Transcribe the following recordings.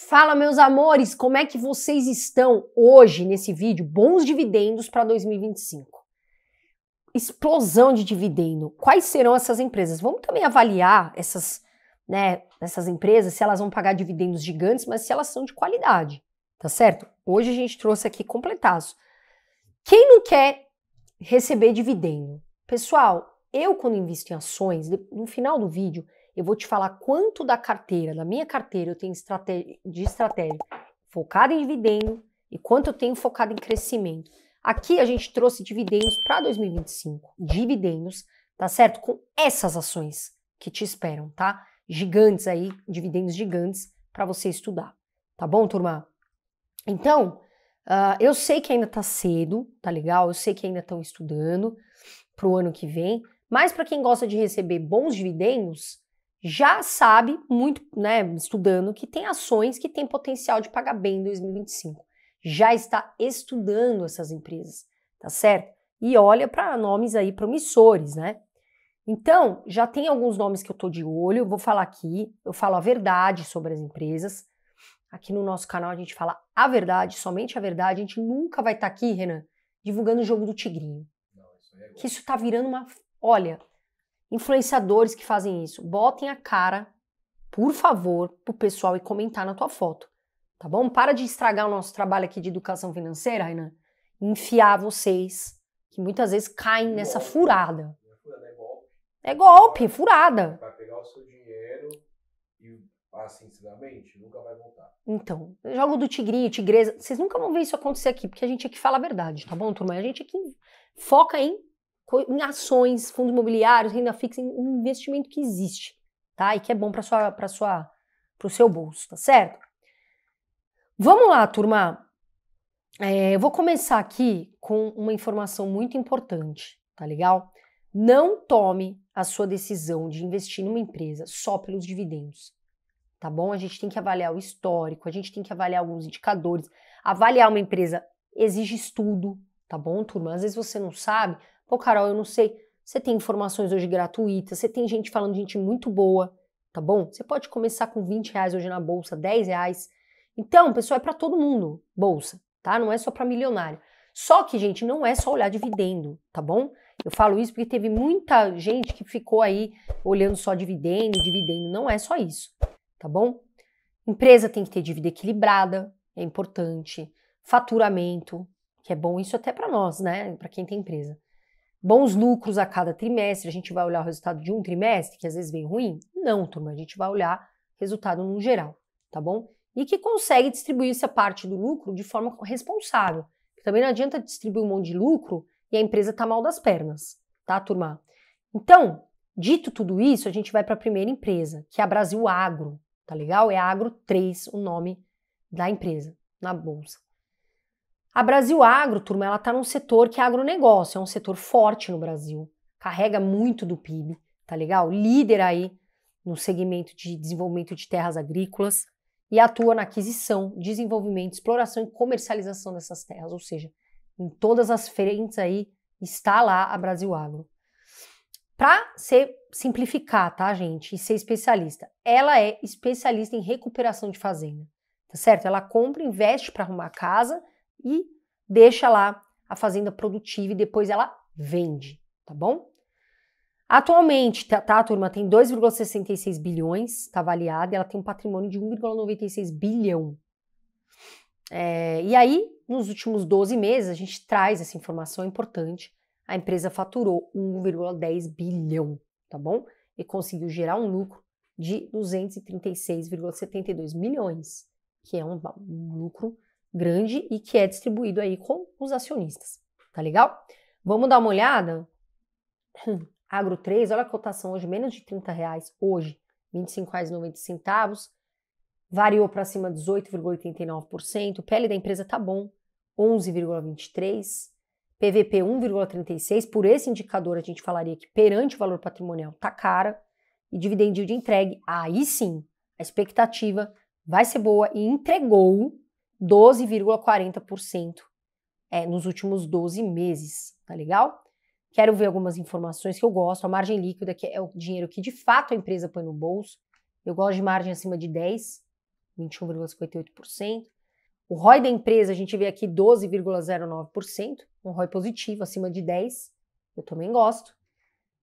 Fala, meus amores, como é que vocês estão hoje nesse vídeo? Bons dividendos para 2025. Explosão de dividendo. Quais serão essas empresas? Vamos também avaliar essas, né, essas empresas, se elas vão pagar dividendos gigantes, mas se elas são de qualidade, tá certo? Hoje a gente trouxe aqui completaço. Quem não quer receber dividendo? Pessoal, eu quando invisto em ações, no final do vídeo, eu vou te falar quanto da carteira, da minha carteira, eu tenho de estratégia focada em dividendo e quanto eu tenho focado em crescimento. Aqui a gente trouxe dividendos para 2025, dividendos, tá certo? Com essas ações que te esperam, tá? Gigantes aí, dividendos gigantes para você estudar, tá bom, turma? Então, uh, eu sei que ainda tá cedo, tá legal? Eu sei que ainda estão estudando para o ano que vem, mas para quem gosta de receber bons dividendos, já sabe muito, né, estudando que tem ações que têm potencial de pagar bem em 2025. Já está estudando essas empresas, tá certo? E olha para nomes aí promissores, né? Então, já tem alguns nomes que eu tô de olho, eu vou falar aqui, eu falo a verdade sobre as empresas. Aqui no nosso canal a gente fala a verdade, somente a verdade. A gente nunca vai estar tá aqui, Renan, divulgando o jogo do Tigrinho. Não, isso é que isso tá virando uma. Olha, influenciadores que fazem isso, botem a cara, por favor, pro pessoal e comentar na tua foto, tá bom? Para de estragar o nosso trabalho aqui de educação financeira, Renan. Enfiar vocês, que muitas vezes caem nessa furada. É golpe. É golpe, furada. Vai pegar o seu dinheiro e sinceramente, nunca vai voltar. Então, jogo do tigrinho, tigresa, vocês nunca vão ver isso acontecer aqui, porque a gente aqui fala a verdade, tá bom, turma? A gente aqui foca em em ações, fundos imobiliários, renda fixa, um investimento que existe, tá? E que é bom para sua para sua para o seu bolso, tá certo? Vamos lá, turma. É, eu vou começar aqui com uma informação muito importante, tá legal? Não tome a sua decisão de investir numa empresa só pelos dividendos, tá bom? A gente tem que avaliar o histórico, a gente tem que avaliar alguns indicadores. Avaliar uma empresa exige estudo, tá bom, turma? Às vezes você não sabe, Pô, Carol, eu não sei. Você tem informações hoje gratuitas, você tem gente falando gente muito boa, tá bom? Você pode começar com 20 reais hoje na bolsa, 10 reais. Então, pessoal, é para todo mundo, bolsa, tá? Não é só para milionário. Só que, gente, não é só olhar dividendo, tá bom? Eu falo isso porque teve muita gente que ficou aí olhando só dividendo, dividendo. Não é só isso, tá bom? Empresa tem que ter dívida equilibrada, é importante. Faturamento, que é bom isso até para nós, né? Para quem tem empresa bons lucros a cada trimestre, a gente vai olhar o resultado de um trimestre, que às vezes vem ruim? Não, turma, a gente vai olhar resultado no geral, tá bom? E que consegue distribuir essa parte do lucro de forma responsável. Também não adianta distribuir um monte de lucro e a empresa tá mal das pernas, tá, turma? Então, dito tudo isso, a gente vai para a primeira empresa, que é a Brasil Agro, tá legal? É Agro 3 o nome da empresa na bolsa. A Brasil Agro, turma, ela está num setor que é agronegócio, é um setor forte no Brasil, carrega muito do PIB, tá legal? Líder aí no segmento de desenvolvimento de terras agrícolas e atua na aquisição, desenvolvimento, exploração e comercialização dessas terras, ou seja, em todas as frentes aí está lá a Brasil Agro. Para ser simplificar, tá, gente, e ser especialista, ela é especialista em recuperação de fazenda, tá certo? Ela compra, investe para arrumar casa e deixa lá a fazenda produtiva e depois ela vende, tá bom? Atualmente, tá, tá turma, tem 2,66 bilhões, está avaliada, ela tem um patrimônio de 1,96 bilhão. É, e aí, nos últimos 12 meses, a gente traz essa informação importante. A empresa faturou 1,10 bilhão, tá bom? E conseguiu gerar um lucro de 236,72 milhões, que é um, um lucro grande e que é distribuído aí com os acionistas. Tá legal? Vamos dar uma olhada? Agro 3, olha a cotação hoje, menos de 30 reais. Hoje, R$ 25,90. Variou para cima 18,89%. O PL da empresa tá bom, 11,23%. PVP 1,36%. Por esse indicador, a gente falaria que perante o valor patrimonial tá cara. E dividend de entregue, aí sim, a expectativa vai ser boa e entregou 12,40% é, nos últimos 12 meses, tá legal? Quero ver algumas informações que eu gosto. A margem líquida, que é o dinheiro que de fato a empresa põe no bolso. Eu gosto de margem acima de 10, 21,58%. O ROI da empresa, a gente vê aqui 12,09%, um ROI positivo, acima de 10%. Eu também gosto.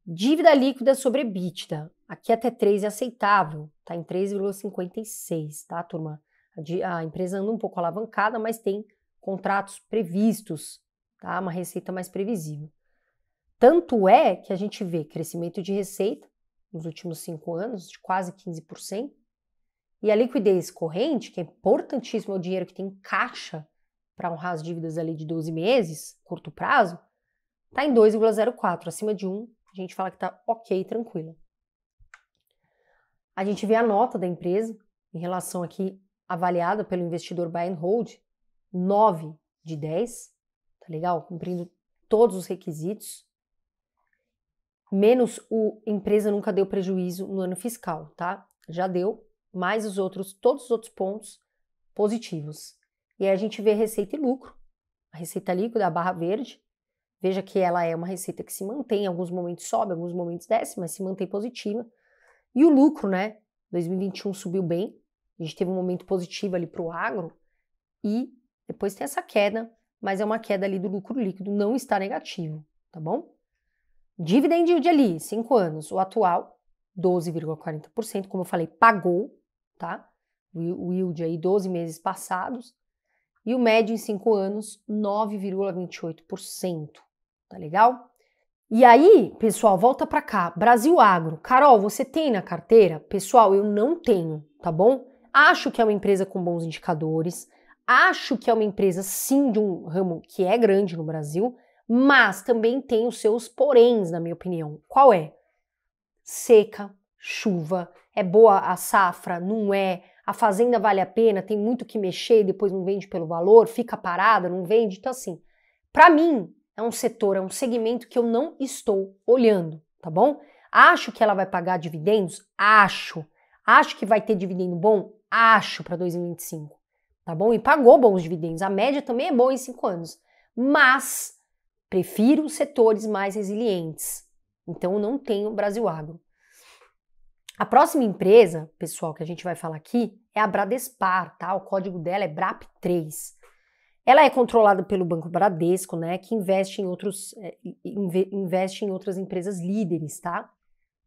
Dívida líquida sobre EBITDA. Aqui até 3 é aceitável, tá em 3,56, tá, turma? A, empresa anda um pouco alavancada, mas tem contratos previstos, tá? Uma receita mais previsível. Tanto é que a gente vê crescimento de receita nos últimos cinco anos de quase 15%, e a liquidez corrente, que é importantíssimo, é o dinheiro que tem caixa para honrar as dívidas ali de 12 meses, curto prazo, está em 2,04, acima de 1, a gente fala que está ok, tranquila. A gente vê a nota da empresa em relação aqui avaliada pelo investidor buy and hold, 9 de 10, tá legal? Cumprindo todos os requisitos. Menos o empresa nunca deu prejuízo no ano fiscal, tá? Já deu, mais os outros, todos os outros pontos positivos. E aí a gente vê receita e lucro. A receita líquida, a barra verde, veja que ela é uma receita que se mantém, em alguns momentos sobe, em alguns momentos desce, mas se mantém positiva. E o lucro, né? 2021 subiu bem, a gente teve um momento positivo ali para o agro e depois tem essa queda, mas é uma queda ali do lucro líquido, não está negativo, tá bom? Dividend yield ali, 5 anos, o atual 12,40%, como eu falei, pagou, tá? O yield aí 12 meses passados e o médio em 5 anos 9,28%, tá legal? E aí, pessoal, volta para cá. Brasil Agro. Carol, você tem na carteira? Pessoal, eu não tenho, tá bom? Acho que é uma empresa com bons indicadores. Acho que é uma empresa, sim, de um ramo que é grande no Brasil, mas também tem os seus poréns, na minha opinião. Qual é? Seca, chuva, é boa a safra, não é? A fazenda vale a pena, tem muito que mexer, depois não vende pelo valor, fica parada, não vende. Então, assim, para mim, é um setor, é um segmento que eu não estou olhando, tá bom? Acho que ela vai pagar dividendos? Acho. Acho que vai ter dividendo bom? Acho para 2025, tá bom? E pagou bons dividendos. A média também é boa em cinco anos. Mas prefiro setores mais resilientes. Então não tenho Brasil Agro. A próxima empresa, pessoal, que a gente vai falar aqui é a Bradespar, tá? O código dela é BRAP3. Ela é controlada pelo Banco Bradesco, né, que investe em outros é, investe em outras empresas líderes, tá?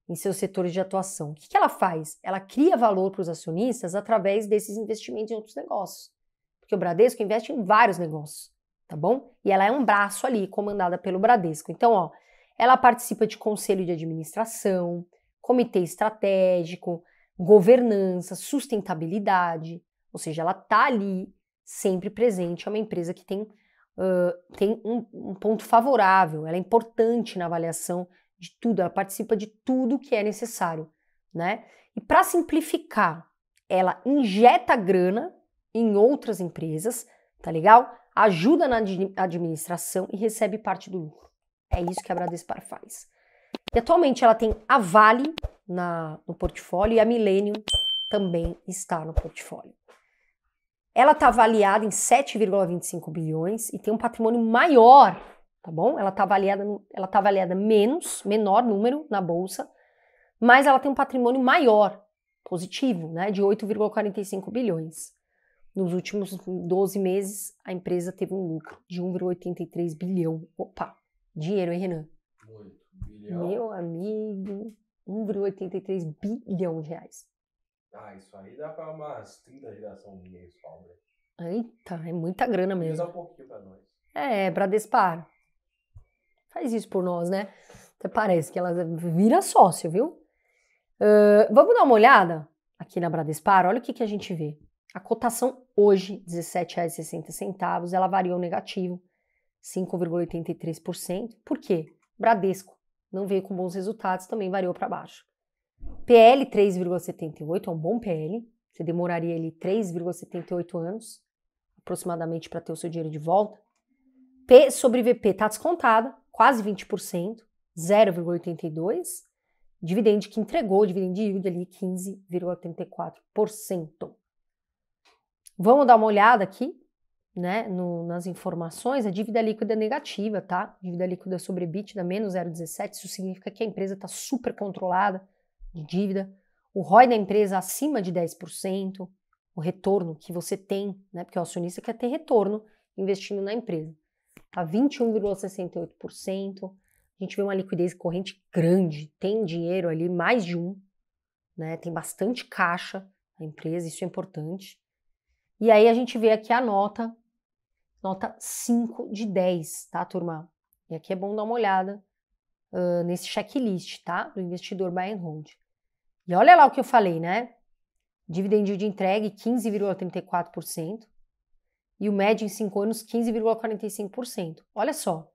Em seus setores de atuação. O que, que ela faz? Ela cria valor para os acionistas através desses investimentos em outros negócios. Porque o Bradesco investe em vários negócios, tá bom? E ela é um braço ali, comandada pelo Bradesco. Então, ó, ela participa de conselho de administração, comitê estratégico, governança, sustentabilidade, ou seja, ela tá ali sempre presente, é uma empresa que tem, uh, tem um, um, ponto favorável, ela é importante na avaliação de tudo, ela participa de tudo que é necessário, né? E para simplificar, ela injeta grana em outras empresas, tá legal? Ajuda na administração e recebe parte do lucro. É isso que a Bradespar faz. E atualmente ela tem a Vale na, no portfólio e a Millennium também está no portfólio. Ela está avaliada em 7,25 bilhões e tem um patrimônio maior, tá bom? Ela está avaliada, ela tá avaliada menos, menor número na bolsa, mas ela tem um patrimônio maior, positivo, né, de 8,45 bilhões. Nos últimos 12 meses, a empresa teve um lucro de 1,83 bilhão. Opa, dinheiro, hein, Renan? Muito. Bilhão. Meu amigo, 1,83 bilhão de reais. Ah, isso aí dá pra umas 30 gerações de mês, Palmer. Eita, é muita grana mesmo. Dá um pouquinho pra nós. É, Bradespar. Faz isso por nós, né? Até parece que ela vira sócio, viu? Uh, vamos dar uma olhada aqui na Bradespar? Olha o que, que a gente vê. A cotação hoje, R$ 17,60, ela variou negativo, 5,83%. Por quê? Bradesco não veio com bons resultados, também variou para baixo. PL 3,78 é um bom PL. Você demoraria ali 3,78 anos aproximadamente para ter o seu dinheiro de volta. P sobre VP está descontada, quase 20%, 0,82. Dividend que entregou, dividend yield ali 15,84%. Vamos dar uma olhada aqui, né, no, nas informações. A dívida líquida é negativa, tá? Dívida líquida sobre EBITDA menos 0,17. Isso significa que a empresa está super controlada de dívida, o ROI da empresa acima de 10%, o retorno que você tem, né? Porque o acionista quer ter retorno investindo na empresa. Tá 21,68%. A gente vê uma liquidez corrente grande, tem dinheiro ali, mais de um, né? Tem bastante caixa na empresa, isso é importante. E aí a gente vê aqui a nota, nota 5 de 10, tá, turma? E aqui é bom dar uma olhada uh, nesse checklist, tá? Do investidor buy and hold. E olha lá o que eu falei, né? Dividend de entregue 15,34% e o médio em 5 anos 15,45%. Olha só,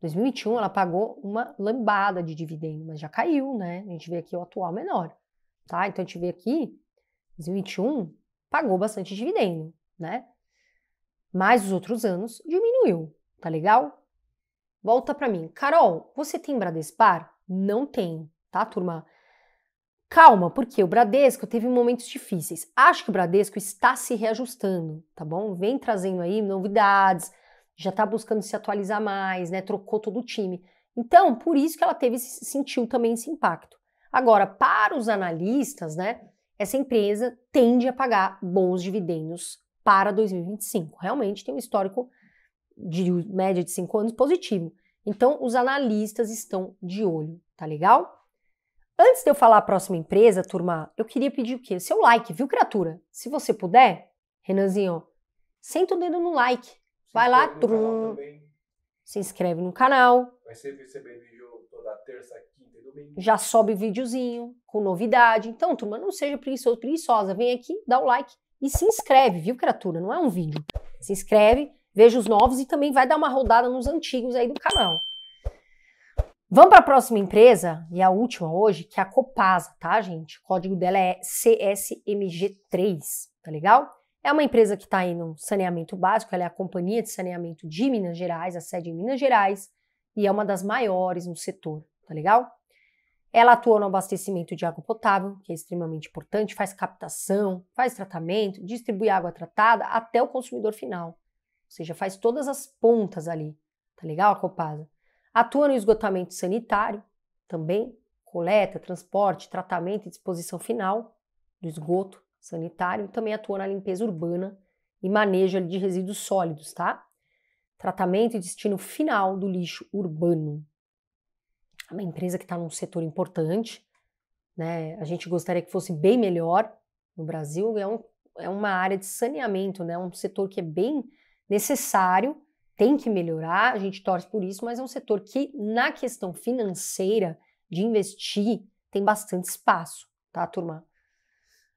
2021 ela pagou uma lambada de dividendo, mas já caiu, né? A gente vê aqui o atual menor, tá? Então a gente vê aqui, 2021 pagou bastante dividendo, né? Mas os outros anos diminuiu, tá legal? Volta para mim. Carol, você tem Bradespar? Não tem, tá, turma? Calma, porque o Bradesco teve momentos difíceis. Acho que o Bradesco está se reajustando, tá bom? Vem trazendo aí novidades, já está buscando se atualizar mais, né? Trocou todo o time. Então, por isso que ela teve sentiu também esse impacto. Agora, para os analistas, né? Essa empresa tende a pagar bons dividendos para 2025. Realmente tem um histórico de média de 5 anos positivo. Então, os analistas estão de olho, tá legal? Antes de eu falar a próxima empresa, turma, eu queria pedir o quê? Seu like, viu, criatura? Se você puder, Renanzinho, senta o dedo no like. Se Vai lá, trum, se inscreve no canal. Vai ser receber vídeo toda terça, quinta e domingo. Já sobe videozinho com novidade. Então, turma, não seja preguiçoso, preguiçosa. Vem aqui, dá o like e se inscreve, viu, criatura? Não é um vídeo. Se inscreve, veja os novos e também vai dar uma rodada nos antigos aí do canal. Vamos para a próxima empresa, e a última hoje, que é a Copasa, tá, gente? O código dela é CSMG3, tá legal? É uma empresa que está aí no saneamento básico, ela é a Companhia de Saneamento de Minas Gerais, a sede em Minas Gerais, e é uma das maiores no setor, tá legal? Ela atua no abastecimento de água potável, que é extremamente importante, faz captação, faz tratamento, distribui água tratada até o consumidor final. Ou seja, faz todas as pontas ali, tá legal a Copasa? Atua no esgotamento sanitário, também coleta, transporte, tratamento e disposição final do esgoto sanitário. Também atua na limpeza urbana e manejo de resíduos sólidos, tá? Tratamento e destino final do lixo urbano. É uma empresa que está num setor importante, né? A gente gostaria que fosse bem melhor no Brasil. É, um, é uma área de saneamento, né? Um setor que é bem necessário tem que melhorar, a gente torce por isso, mas é um setor que, na questão financeira, de investir, tem bastante espaço, tá, turma?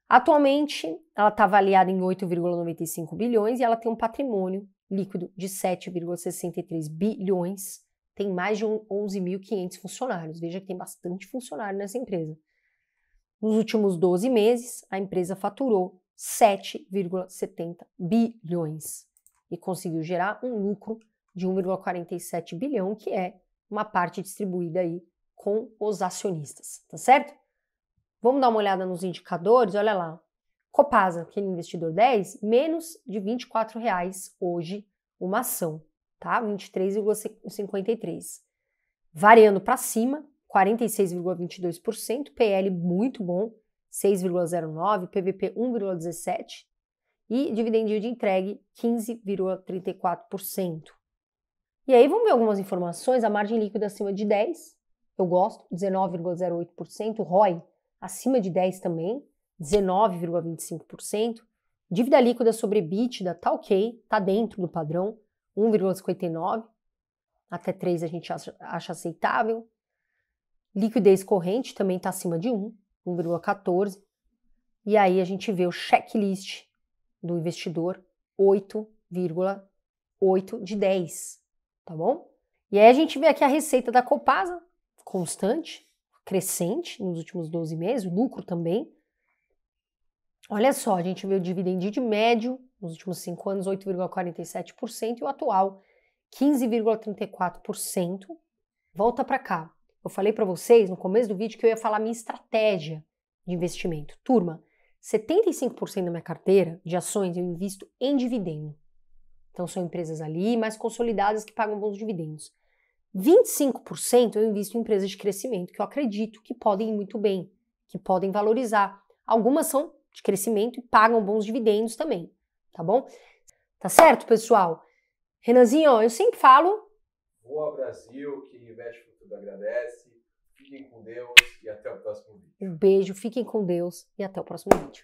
Atualmente, ela está avaliada em 8,95 bilhões e ela tem um patrimônio líquido de 7,63 bilhões, tem mais de 11.500 funcionários. Veja que tem bastante funcionário nessa empresa. Nos últimos 12 meses, a empresa faturou 7,70 bilhões e conseguiu gerar um lucro de 1,47 bilhão, que é uma parte distribuída aí com os acionistas, tá certo? Vamos dar uma olhada nos indicadores, olha lá. Copasa, aquele investidor 10, menos de 24 reais hoje uma ação, tá? 23,53. Variando para cima, 46,22%, PL muito bom, 6,09, PVP 1,17 e dividend yield entregue 15,34%. E aí vamos ver algumas informações, a margem líquida acima de 10, eu gosto, 19,08%, ROI acima de 10 também, 19,25%, dívida líquida sobre EBITDA tá ok, tá dentro do padrão, 1,59, até 3 a gente acha, acha aceitável, liquidez corrente também está acima de 1, 1,14, e aí a gente vê o checklist do investidor 8,8 de 10, tá bom? E aí a gente vê aqui a receita da Copasa, constante, crescente nos últimos 12 meses, o lucro também. Olha só, a gente vê o dividend de médio nos últimos 5 anos 8,47% e o atual 15,34%. Volta para cá. Eu falei para vocês no começo do vídeo que eu ia falar minha estratégia de investimento. Turma, 75% da minha carteira de ações eu invisto em dividendo. Então são empresas ali mais consolidadas que pagam bons dividendos. 25% eu invisto em empresas de crescimento que eu acredito que podem ir muito bem, que podem valorizar. Algumas são de crescimento e pagam bons dividendos também, tá bom? Tá certo, pessoal? Renanzinho, ó, eu sempre falo. Boa Brasil, que investe futuro agradece. Fiquem com Deus e até o próximo vídeo. Um beijo, fiquem com Deus e até o próximo vídeo.